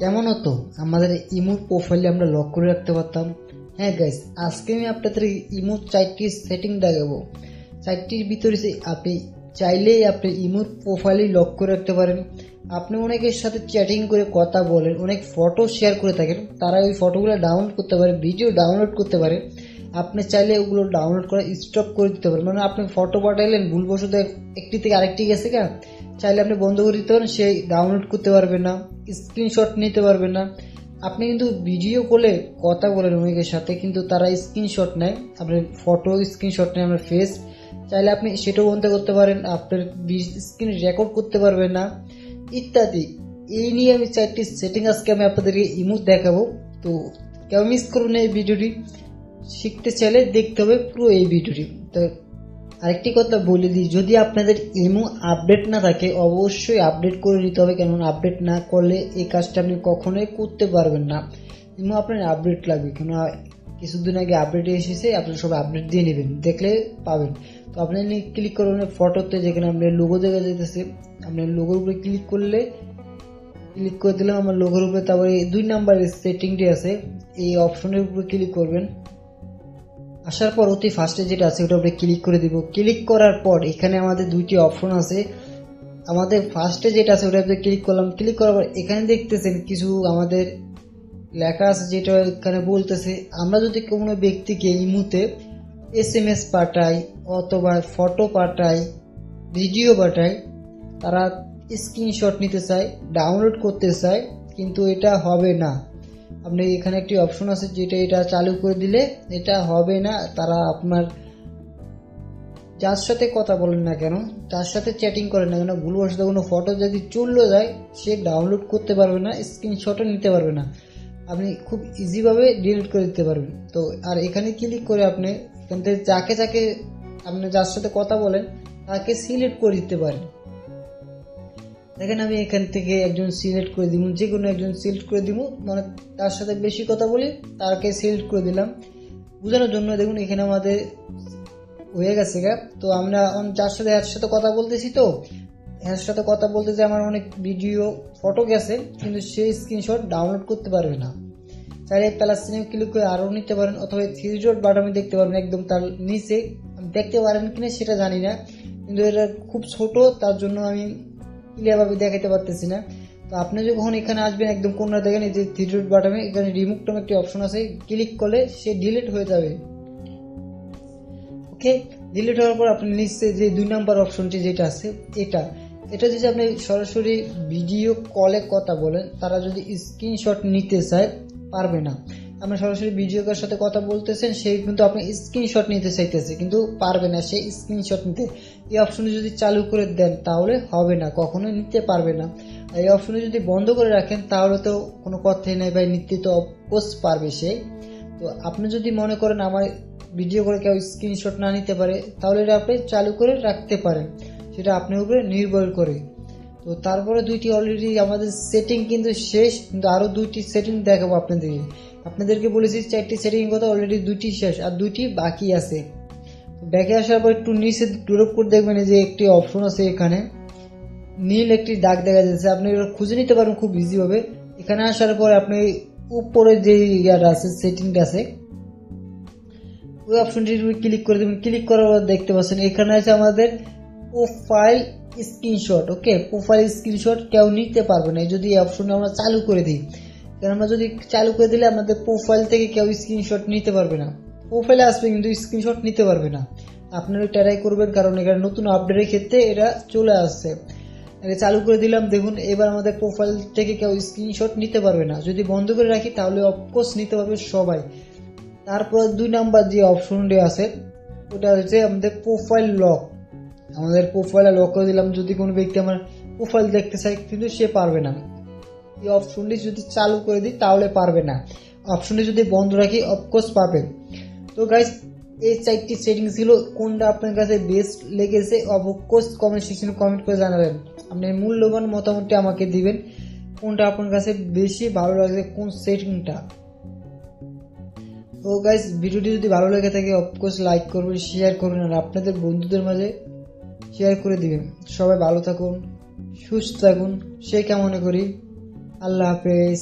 কেমন হতো আমাদের ইমোর প্রোফাইলে আমরা লক করে রাখতে পারতাম। হ্যাঁ গাইস আজকে আমি আপনাদের ইমোর চারটি সেটিং দেখাবো। চারটির ভিতরে আপনি চাইলেই আপনি ইমোর প্রোফাইলে লক করে রাখতে পারেন। আপনি অনেকের সাথে চ্যাটিং করে কথা বলেন, অনেক ফটো শেয়ার করে থাকেন, তারা ওই ফটোগুলো ডাউনলোড করতে পারে ভিডিও ডাউনলোড করতে পারে। আপনি চাইলে ওগুলো ডাউনলোড করে স্টপ করে দিতে পারেন। মানে আপনি ফটো পাঠাইলেন, ভুলবশত একটি থেকে আরেকটি গেছে কেন চাইলে আপনি বন্ধ করে দিতে পারেন সেই ডাউনলোড করতে পারবেন না। স্ক্রিনশট নিতে পারবেন না। আপনি কিন্তু ভিডিও কলে কথা বলেন অনেকের সাথে, কিন্তু তারা স্ক্রিনশট নেয়। আপনার ফটো স্ক্রিনশট নেয় আপনার ফেস চাইলে আপনি সেটাও বন্ধ করতে পারেন, আপনার স্ক্রিন রেকর্ড করতে পারবেন না, ইত্যাদি। এই নিয়ে আমি চারটি সেটিং আজকে আমি আপনাদেরকে ইমোট দেখাবো। তো কেউ মিস করুন এই ভিডিওটি শিখতে চাইলে দেখতে হবে পুরো এই ভিডিওটি তো আরেকটি কথা বলে দিই, যদি আপনাদের ইমো আপডেট না থাকে, অবশ্যই আপডেট করে নিতে হবে। কেননা আপডেট না করলে এই কাজটা আপনি কখনোই করতে পারবেন না। ইমো আপনার আপডেট লাগবে। কেন কিছুদিন আগে আপডেট এসেছে আপনি সব আপডেট দিয়ে নেবেন, দেখলে পাবেন। তো আপনি ক্লিক করবেন ফটোতে যেখানে আপনার লোগো দেখা যেতেছে আপনার লোগোর উপরে ক্লিক করলে ক্লিক করে দিলাম আমার লোগোর উপরে। তারপরে দুই নাম্বারের সেটিংটি আছে। এই অপশনের উপরে ক্লিক করবেন। আসার পর অতি ফার্স্টে যেটা আছে, ওটা উপরে ক্লিক করে দিব। ক্লিক করার পর এখানে আমাদের দুইটি অপশন আছে। আমাদের ফার্স্টে যেটা আছে, ওটা ক্লিক করলাম। ক্লিক করার পর এখানে দেখতেছেন কিছু আমাদের লেখা আছে যেটা এখানে বলতেছে, আমরা যদি কোনো ব্যক্তিকে ইমুতে এস এম এস পাঠাই অথবা ফটো পাঠাই ভিডিও পাঠাই, তারা স্ক্রিনশট নিতে চায় ডাউনলোড করতে চায়, কিন্তু এটা হবে না। আপনি এখানে একটি অপশন আছে যেটা এটা চালু করে দিলে এটা হবে না। তারা আপনার যার সাথে কথা বলেন না কেন, তার সাথে চ্যাটিং করেন না কেন, ভুলবশত কোনো ফটো যদি চলল যায়, সে ডাউনলোড করতে পারবে না স্ক্রিনশটও নিতে পারবে না। আপনি খুব ইজিভাবে ডিলিট করে দিতে পারবেন। তো আর এখানে ক্লিক করে আপনি এখান থেকে যাকে যাকে আপনি যার সাথে কথা বলেন, তাকে সিলেক্ট করে দিতে পারেন। দেখেন আমি এখান থেকে একজন সিলেক্ট করে দিব যে কোনো একজন সিলেক্ট করে দিব মানে তার সাথে বেশি কথা বলি তাকে সিলেক্ট করে দিলাম। বোঝানোর জন্য দেখুন এখানে আমাদের হয়ে গেছে গা তো আমরা যার সাথে, এর সাথে কথা বলতেছি তো, এর সাথে কথা বলতে যে আমার অনেক ভিডিও ফটো গেছে, কিন্তু সেই স্ক্রিনশট ডাউনলোড করতে পারবে না। চাইলে প্লাস সিনেমা ক্লিক করে আরও নিতে পারেন, অথবা থ্রি ডট বাটনে দেখতে পারবেন একদম তার নিচে। দেখতে পারেন কিনা সেটা জানি না, কিন্তু এটা খুব ছোট, তার জন্য আমি ক্লিয়ারভাবে দেখাতে পারতেছি না। তো আপনি যখন এখানে আসবেন একদম কোনটা দেখেন এই যে থ্রি ডট এখানে রিমুভ টম একটি অপশন আছে ক্লিক করলে সে ডিলিট হয়ে যাবে। ওকে ডিলিট হওয়ার পর আপনি নিচে যে দুই নাম্বার অপশনটি যেটা আছে, এটা। এটা যদি আপনি সরাসরি ভিডিও কলে কথা বলেন, তারা যদি স্ক্রিনশট নিতে চায়, পারবে না। আপনি সরাসরি ভিডিও কার সাথে কথা বলতেছেন সেই কিন্তু আপনি স্ক্রিনশট নিতে চাইতেছে, কিন্তু পারবে না সেই স্ক্রিনশট নিতে। এই অপশনে যদি চালু করে দেন, তাহলে হবে না কখনো নিতে পারবে না। এই অপশনে যদি বন্ধ করে রাখেন, তাহলে তো কোনো কথাই নাই ভাই, নিতে তো অফকোর্স পারবে সে। তো আপনি যদি মনে করেন আমার ভিডিও করে কেউ স্ক্রিনশট না নিতে পারে, তাহলে এটা আপনি চালু করে রাখতে পারেন। সেটা আপনার উপরে নির্ভর করে। তো তারপরে দুইটি অলরেডি আমাদের সেটিং কিন্তু শেষ, কিন্তু আরও দুইটি সেটিং দেখাবো আপনাদেরকে। আপনাদেরকে বলেছি চারটি সেটিং কথা অলরেডি দুইটি শেষ, আর দুইটি বাকি আছে। ব্যাকে আসার পর একটু নিচে ড্রপ করে দেখবেন যে একটি অপশন আছে এখানে। নীল একটি দাগ দেখা যাচ্ছে, আপনি খুঁজে নিতে পারেন খুব ইজিভাবে এখানে আসার পর আপনি উপরে যে ইয়াটা আছে সেটিংটা আছে, ওই অপশনটি ক্লিক করে দেবেন। ক্লিক করার পর দেখতে পাচ্ছেন, এখানে আছে আমাদের profile screenshot okay profile screenshot কেউ নিতে পারবে না। যদি এই অপশনটা আমরা চালু করে দিই কারণ আমরা যদি চালু করে দিলে আমাদের প্রোফাইল থেকে কেউ স্ক্রিনশট নিতে পারবে না। প্রোফাইলে আসবে কিন্তু স্ক্রিনশট নিতে পারবে না। আপনারা ট্রাই করবেন কারণ এখানে নতুন আপডেটের ক্ষেত্রে এটা চলে আসছে। এটা চালু করে দিলাম, দেখুন, এবার আমাদের প্রোফাইল থেকে কেউ স্ক্রিনশট নিতে পারবে না। যদি বন্ধ করে রাখি, তাহলে অফকোর্স নিতে পারবে সবাই। তারপর দুই নাম্বার যে অপশনটি আছে, ওটা হচ্ছে আমাদের প্রোফাইল লক আমাদের প্রোফাইলে লক করে দিলাম। যদি কোনো ব্যক্তি আমার প্রোফাইল দেখতে চায়, কিন্তু সে পারবে না। এই অপশনটি যদি চালু করে দিই, তাহলে পারবে না। অপশনটি যদি বন্ধ রাখি অফকোর্স পাবে। তো গাইস এই চারটি সেটিং ছিল, কোনটা আপনার কাছে বেস্ট লেগেছে অফকোর্স কমেন্ট সেকশনে কমেন্ট করে জানাবেন। আপনি মূল্যবান মতামতটি আমাকে দিবেন, কোনটা আপনার কাছে বেশি ভালো লাগছে, কোন সেটিংটা তো গাইস ভিডিওটি যদি ভালো লেগে থাকে অফকোর্স লাইক করবেন শেয়ার করবেন, আর আপনাদের বন্ধুদের মাঝে শেয়ার করে দিবেন। সবাই ভালো থাকুন, সুস্থ থাকুন সে কেমন করি। আল্লাহ হাফেজ